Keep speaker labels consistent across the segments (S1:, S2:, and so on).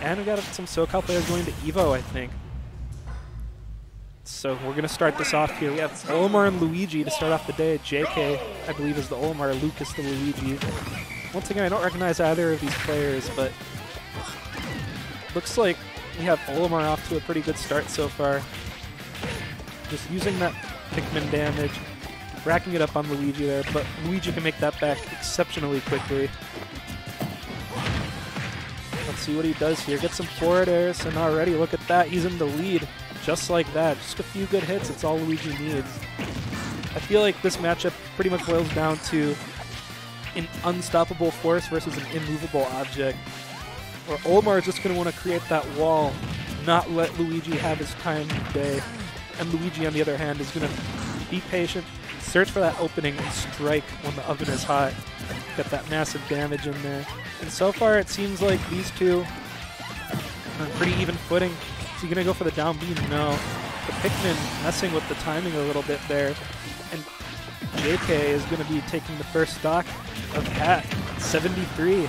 S1: And we got some SoCal players going to Evo, I think. So we're going to start this off here. We have Olimar and Luigi to start off the day. JK, I believe, is the Olimar, Lucas the Luigi. Once again, I don't recognize either of these players, but looks like we have Olimar off to a pretty good start so far. Just using that Pikmin damage, racking it up on Luigi there, but Luigi can make that back exceptionally quickly. See what he does here. Get some forward airs, and already, look at that, he's in the lead. Just like that. Just a few good hits, it's all Luigi needs. I feel like this matchup pretty much boils down to an unstoppable force versus an immovable object. Or Olimar is just going to want to create that wall, not let Luigi have his time of day. And Luigi, on the other hand, is going to be patient, search for that opening, and strike when the oven is hot. That massive damage in there. And so far, it seems like these two are on pretty even footing. Is he going to go for the down B? No. The Pikmin messing with the timing a little bit there. And JK is going to be taking the first stock of HAT, 73.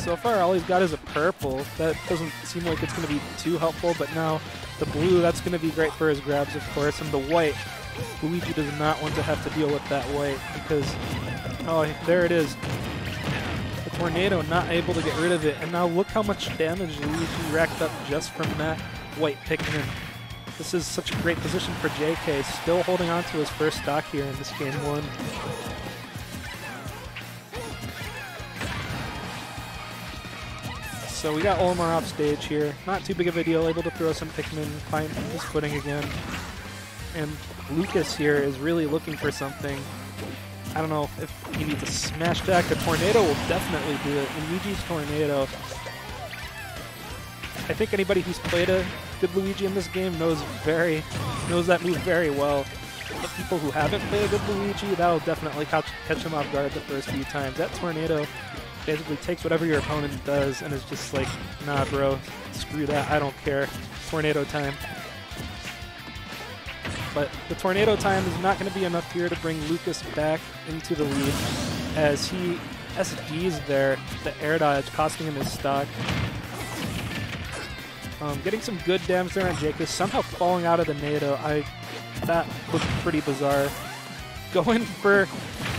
S1: So far, all he's got is a purple. That doesn't seem like it's going to be too helpful, but now the blue, that's going to be great for his grabs, of course. And the white, Luigi does not want to have to deal with that white because, oh, there it is. The tornado not able to get rid of it. And now look how much damage Luigi racked up just from that white Pikmin. This is such a great position for JK, still holding on to his first stock here in this game one. So we got Olimar off stage here. Not too big of a deal, able to throw some Pikmin, find his footing again. And Lucas here is really looking for something. I don't know if he needs a smash attack. A tornado will definitely do it. Luigi's tornado. I think anybody who's played a good Luigi in this game knows very knows that move very well. But people who haven't played a good Luigi, that'll definitely catch, catch him off guard the first few times. That tornado basically takes whatever your opponent does and is just like, nah, bro, screw that, I don't care. Tornado time. But the tornado time is not going to be enough here to bring Lucas back into the lead as he SDs there, the air dodge, costing him his stock. Um, getting some good damage there on JK somehow falling out of the NATO. I that looked pretty bizarre. Going for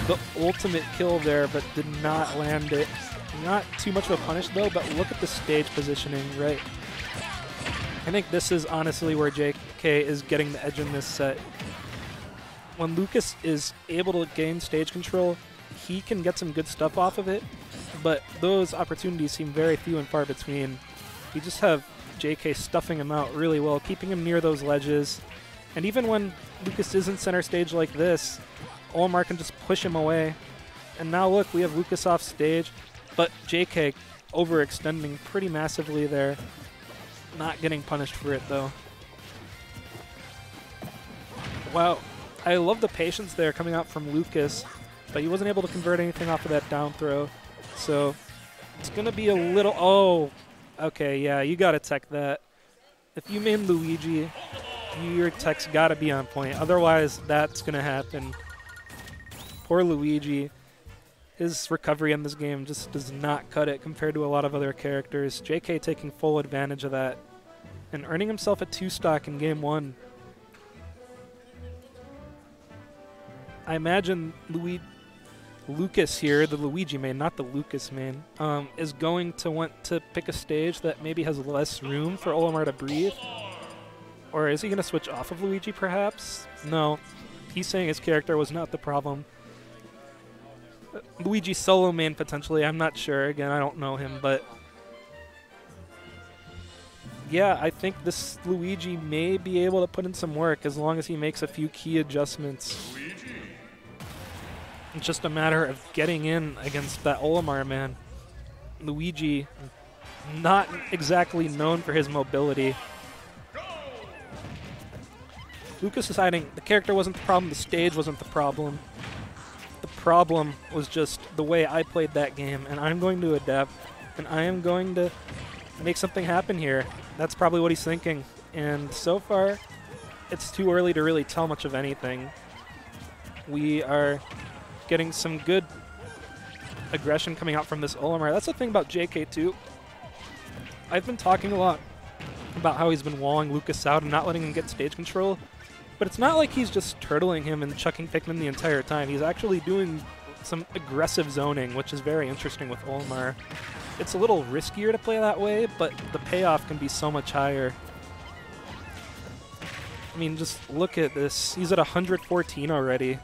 S1: the ultimate kill there, but did not land it. Not too much of a punish though, but look at the stage positioning, right? I think this is honestly where JK is getting the edge in this set. When Lucas is able to gain stage control, he can get some good stuff off of it, but those opportunities seem very few and far between. You just have JK stuffing him out really well, keeping him near those ledges. And even when Lucas isn't center stage like this, Olimar can just push him away. And now look, we have Lucas off stage, but JK overextending pretty massively there. Not getting punished for it though. Wow, I love the patience there coming out from Lucas, but he wasn't able to convert anything off of that down throw. So it's going to be a little... Oh, okay, yeah, you got to tech that. If you main Luigi, your tech's got to be on point. Otherwise, that's going to happen. Poor Luigi. His recovery in this game just does not cut it compared to a lot of other characters. JK taking full advantage of that and earning himself a two stock in game one. I imagine Louis Lucas here, the Luigi main, not the Lucas main, um, is going to want to pick a stage that maybe has less room for Olimar to breathe. Or is he going to switch off of Luigi, perhaps? No. He's saying his character was not the problem. Luigi solo Man potentially. I'm not sure. Again, I don't know him, but... Yeah, I think this Luigi may be able to put in some work as long as he makes a few key adjustments. It's just a matter of getting in against that Olimar man. Luigi, not exactly known for his mobility. Lucas deciding the character wasn't the problem, the stage wasn't the problem. The problem was just the way I played that game, and I'm going to adapt, and I am going to make something happen here. That's probably what he's thinking. And so far, it's too early to really tell much of anything. We are getting some good aggression coming out from this Olimar. That's the thing about JK too. I've been talking a lot about how he's been walling Lucas out and not letting him get stage control. But it's not like he's just turtling him and chucking Pikmin the entire time. He's actually doing some aggressive zoning, which is very interesting with Olimar. It's a little riskier to play that way, but the payoff can be so much higher. I mean, just look at this. He's at 114 already.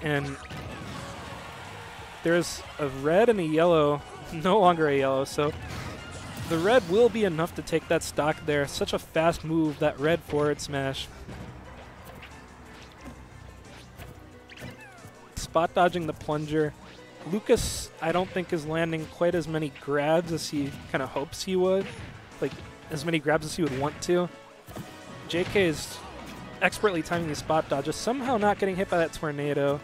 S1: And there's a red and a yellow, no longer a yellow, so the red will be enough to take that stock there. Such a fast move, that red forward smash. Spot dodging the plunger. Lucas, I don't think, is landing quite as many grabs as he kind of hopes he would. Like, as many grabs as he would want to. JK is expertly timing these spot dodges, somehow not getting hit by that tornado.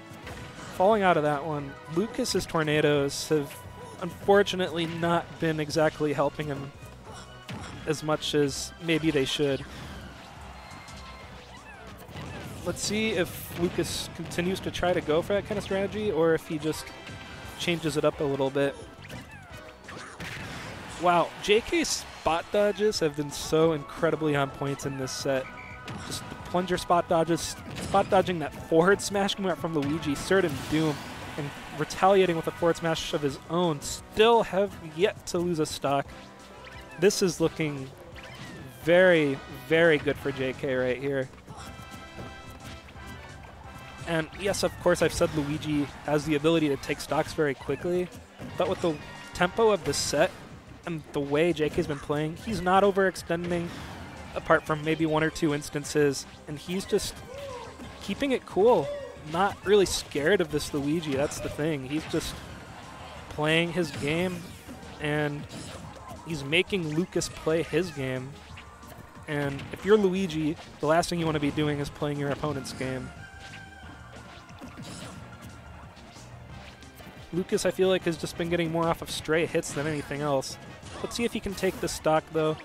S1: Falling out of that one. Lucas's tornadoes have unfortunately not been exactly helping him as much as maybe they should. Let's see if Lucas continues to try to go for that kind of strategy or if he just changes it up a little bit. Wow, JK's spot dodges have been so incredibly on point in this set. Just the plunger spot dodges, spot dodging that forward smash coming out from Luigi, certain doom, and retaliating with a forward smash of his own. Still have yet to lose a stock. This is looking very, very good for JK right here. And yes, of course, I've said Luigi has the ability to take stocks very quickly, but with the tempo of the set and the way JK's been playing, he's not overextending, apart from maybe one or two instances, and he's just keeping it cool. Not really scared of this Luigi, that's the thing. He's just playing his game, and he's making Lucas play his game. And if you're Luigi, the last thing you want to be doing is playing your opponent's game. Lucas, I feel like, has just been getting more off of stray hits than anything else. Let's see if he can take this stock, though.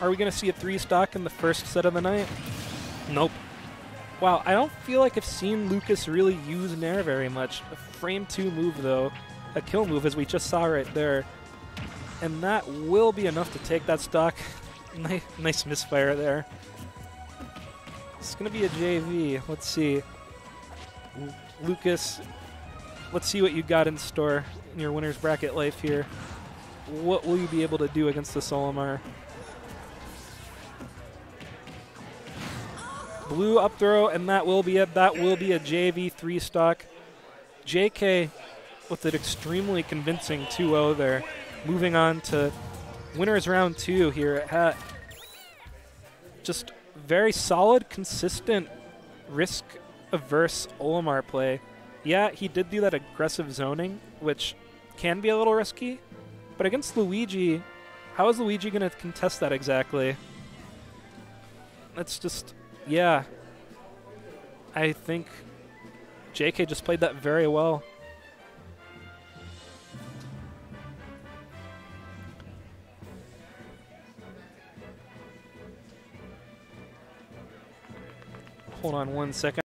S1: Are we going to see a three stock in the first set of the night? Nope. Wow, I don't feel like I've seen Lucas really use Nair very much. A frame 2 move, though. A kill move, as we just saw right there. And that will be enough to take that stock. nice, nice misfire there. It's going to be a JV. Let's see. Lucas let's see what you got in store in your winner's bracket life here. What will you be able to do against the Solimar? Blue up throw, and that will be it. That will be a JV three stock. JK with an extremely convincing 2-0 there. Moving on to winners round two here at just very solid, consistent, risk-averse Olimar play. Yeah, he did do that aggressive zoning, which can be a little risky. But against Luigi, how is Luigi going to contest that exactly? That's just, yeah. I think JK just played that very well. Hold on one second.